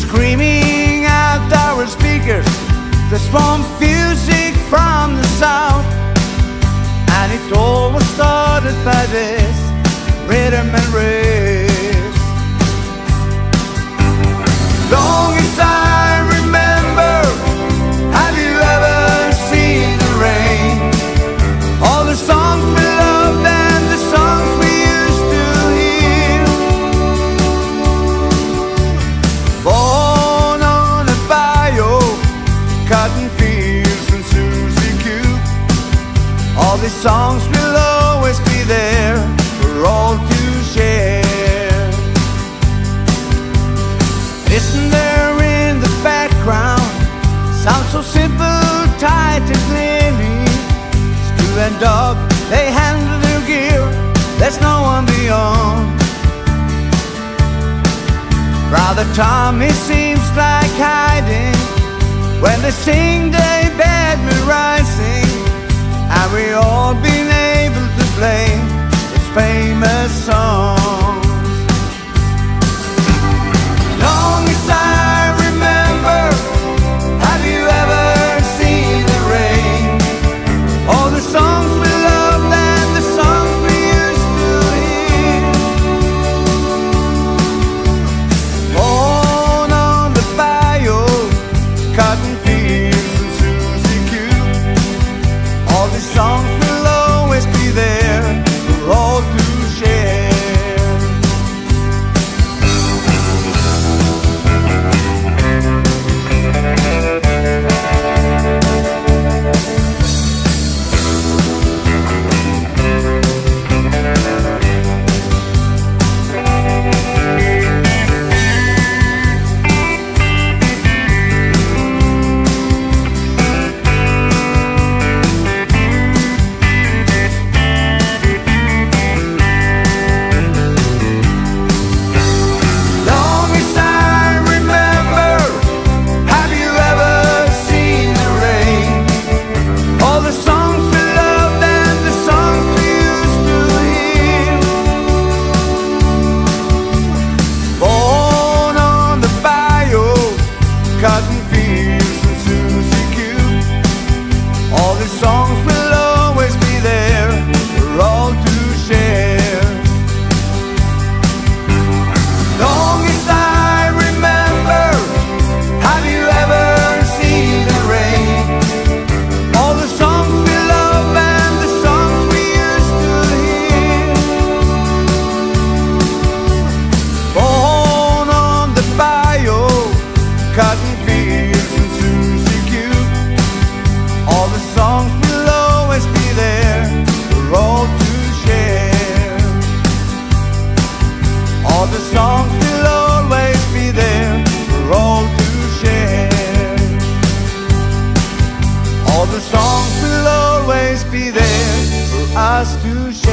screaming at our speakers There's bomb music from the south. And it all was started by this. these songs will always be there for all to share. Listen there in the background, sounds so simple, tight and clearly. Stu and Doug, they handle their gear, there's no one beyond. Brother Tommy seems like hiding when they sing they Bad Moon Rising and we all the songs you